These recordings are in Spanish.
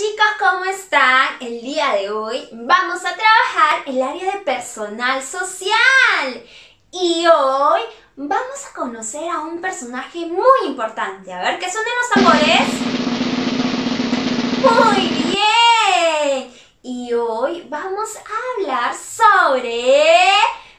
chicos, ¿cómo están? El día de hoy vamos a trabajar el área de personal social. Y hoy vamos a conocer a un personaje muy importante. A ver, ¿qué son de los tambores? Muy bien. Y hoy vamos a hablar sobre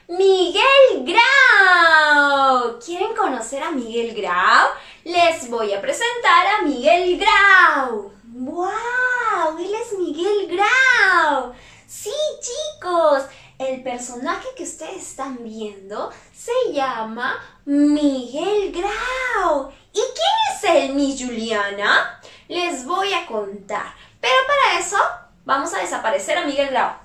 Miguel Grau. ¿Quieren conocer a Miguel Grau? Les voy a presentar a Miguel Grau. ¡Wow! Él es Miguel Grau. Sí, chicos, el personaje que ustedes están viendo se llama Miguel Grau. ¿Y quién es él, mi Juliana? Les voy a contar. Pero para eso, vamos a desaparecer a Miguel Grau.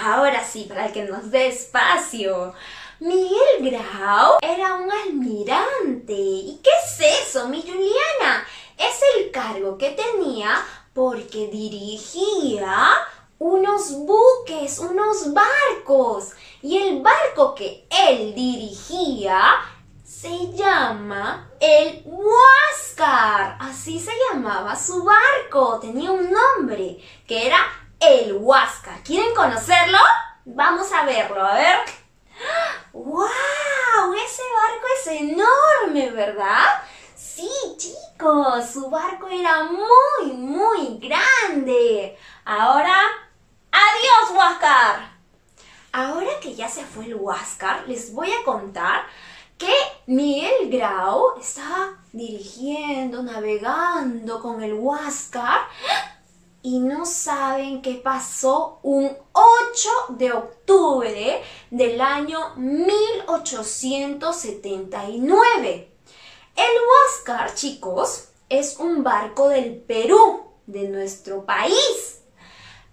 Ahora sí, para que nos dé espacio. Miguel Grau era un almirante. ¿Y qué es eso, mi Juliana? Es el cargo que tenía porque dirigía unos buques, unos barcos. Y el barco que él dirigía se llama el Huáscar. Así se llamaba su barco. Tenía un nombre que era el Huáscar. ¿Quieren conocerlo? Vamos a verlo, a ver. ¡Wow! Ese barco es enorme, ¿verdad? Sí, chicos, su barco era muy, muy grande. Ahora, adiós, Huáscar. Ahora que ya se fue el Huáscar, les voy a contar que Miguel Grau estaba dirigiendo, navegando con el Huáscar y no saben qué pasó un 8 de octubre del año 1879. El Huáscar, chicos, es un barco del Perú, de nuestro país.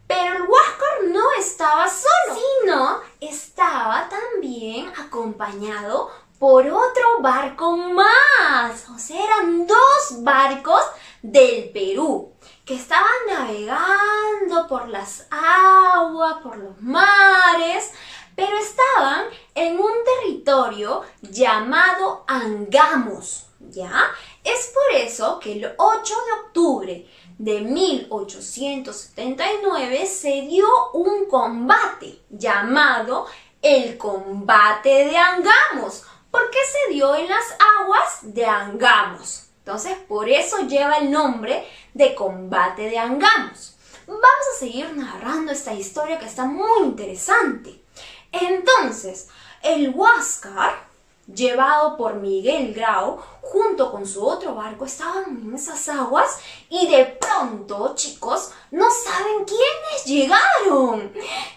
Pero el Huáscar no estaba solo, sino estaba también acompañado por otro barco más. O sea, eran dos barcos del Perú que estaban navegando por las aguas, por los mares, pero estaban en un territorio llamado Angamos. ¿Ya? Es por eso que el 8 de octubre de 1879 se dio un combate llamado el combate de Angamos. ¿Por qué se dio en las aguas de Angamos? Entonces, por eso lleva el nombre de combate de Angamos. Vamos a seguir narrando esta historia que está muy interesante. Entonces, el Huáscar llevado por Miguel Grau, junto con su otro barco, estaban en esas aguas y de pronto, chicos, no saben quiénes llegaron.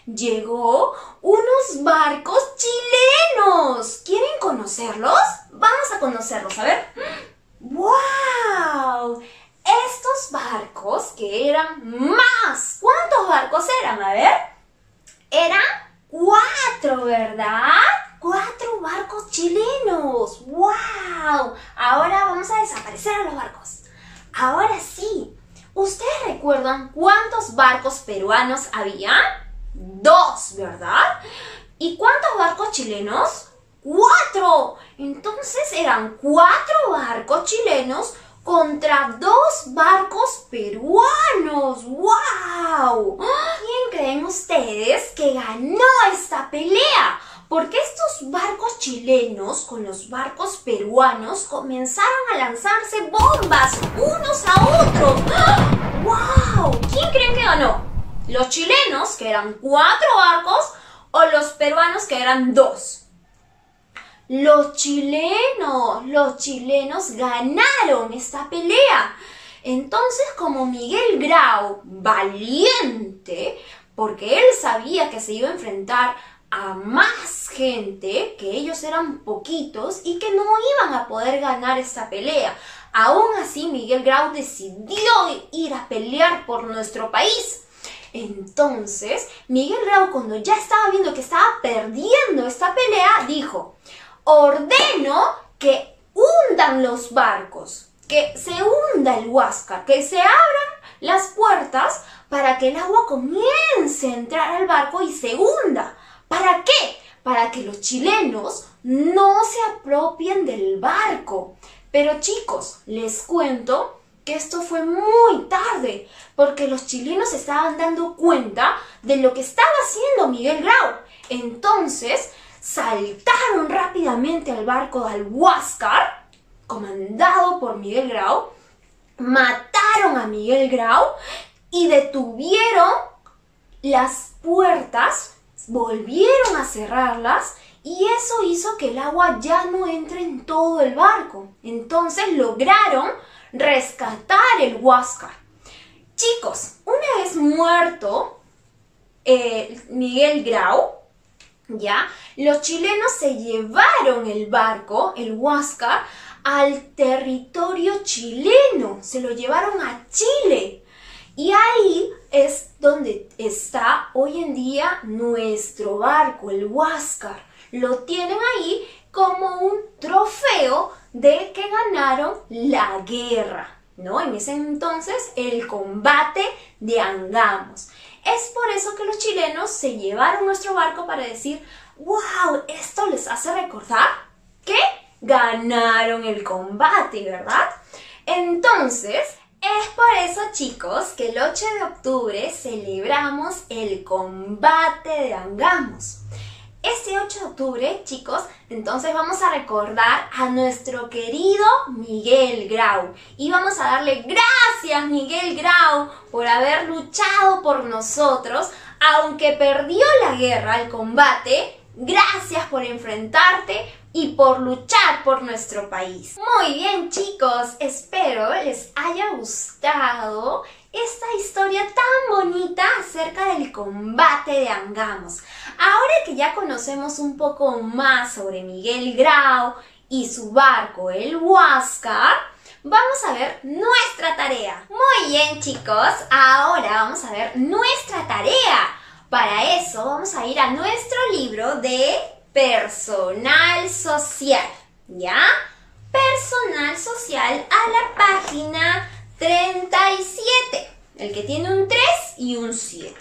Llegó unos barcos chilenos. ¿Quieren conocerlos? Vamos a conocerlos, a ver. ¡Wow! Estos barcos que eran más. ¿Cuántos barcos eran? A ver. Eran cuatro, ¿verdad? cuatro barcos chilenos. ¡Wow! Ahora vamos a desaparecer a los barcos. Ahora sí. ¿Ustedes recuerdan cuántos barcos peruanos había? Dos, ¿verdad? ¿Y cuántos barcos chilenos? ¡Cuatro! Entonces eran cuatro barcos chilenos contra dos barcos peruanos. ¡Wow! ¿Quién creen ustedes que ganó esta pelea? Porque estos barcos chilenos con los barcos peruanos comenzaron a lanzarse bombas unos a otros. ¡Wow! ¿Quién creen que ganó? ¿Los chilenos, que eran cuatro barcos, o los peruanos, que eran dos? Los chilenos, los chilenos ganaron esta pelea. Entonces, como Miguel Grau, valiente, porque él sabía que se iba a enfrentar a más gente, que ellos eran poquitos y que no iban a poder ganar esta pelea. Aún así, Miguel Grau decidió ir a pelear por nuestro país. Entonces, Miguel Grau, cuando ya estaba viendo que estaba perdiendo esta pelea, dijo, ordeno que hundan los barcos, que se hunda el Huáscar, que se abran las puertas para que el agua comience a entrar al barco y se hunda. ¿Para qué? Para que los chilenos no se apropien del barco. Pero chicos, les cuento que esto fue muy tarde, porque los chilenos estaban dando cuenta de lo que estaba haciendo Miguel Grau. Entonces, saltaron rápidamente al barco de Huáscar, comandado por Miguel Grau, mataron a Miguel Grau y detuvieron las puertas, volvieron a cerrarlas y eso hizo que el agua ya no entre en todo el barco. Entonces lograron rescatar el Huáscar. Chicos, una vez muerto eh, Miguel Grau, ¿ya? Los chilenos se llevaron el barco, el Huáscar, al territorio chileno, se lo llevaron a Chile. Y ahí es donde está hoy en día nuestro barco, el Huáscar. Lo tienen ahí como un trofeo de que ganaron la guerra, ¿no? En ese entonces el combate de Angamos. Es por eso que los chilenos se llevaron nuestro barco para decir, wow, esto les hace recordar que ganaron el combate, ¿verdad? Entonces, es por eso chicos que el 8 de octubre celebramos el combate de Angamos. Este 8 de octubre, chicos, entonces vamos a recordar a nuestro querido Miguel Grau. Y vamos a darle gracias, Miguel Grau, por haber luchado por nosotros, aunque perdió la guerra, el combate. Gracias por enfrentarte y por luchar por nuestro país. Muy bien, chicos, espero les haya gustado esta historia tan bonita acerca del combate de Angamos. Ahora que ya conocemos un poco más sobre Miguel Grau y su barco, el Huáscar, vamos a ver nuestra tarea. Muy bien chicos, ahora vamos a ver nuestra tarea. Para eso vamos a ir a nuestro libro de personal social, ¿ya? Personal social a la página 37, el que tiene un 3 y un 7.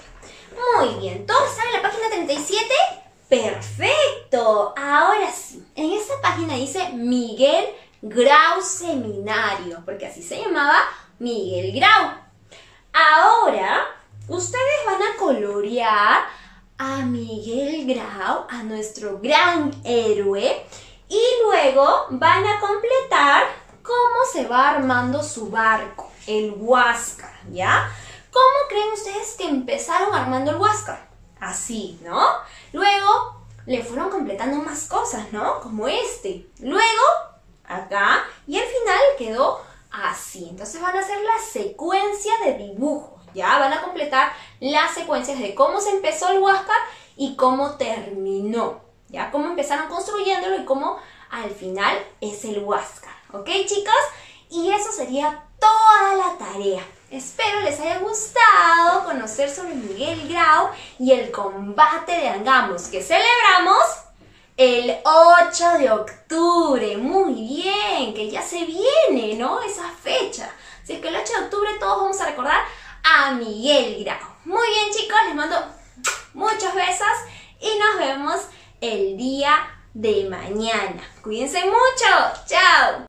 Muy bien, ¿todos están en la página 37? Perfecto, ahora sí, en esta página dice Miguel Grau Seminario, porque así se llamaba Miguel Grau. Ahora, ustedes van a colorear a Miguel Grau, a nuestro gran héroe, y luego van a completar cómo se va armando su barco el Huáscar, ¿ya? ¿Cómo creen ustedes que empezaron armando el Huáscar? Así, ¿no? Luego le fueron completando más cosas, ¿no? Como este. Luego, acá, y al final quedó así. Entonces van a hacer la secuencia de dibujos, ¿ya? Van a completar las secuencias de cómo se empezó el Huáscar y cómo terminó, ¿ya? Cómo empezaron construyéndolo y cómo al final es el Huáscar, ¿ok, chicos? Y eso sería toda la tarea. Espero les haya gustado conocer sobre Miguel Grau y el combate de Angamos que celebramos el 8 de octubre. Muy bien, que ya se viene, ¿no? Esa fecha. Así que el 8 de octubre todos vamos a recordar Miguel Grau. Muy bien chicos, les mando muchos besos y nos vemos el día de mañana. Cuídense mucho. Chao.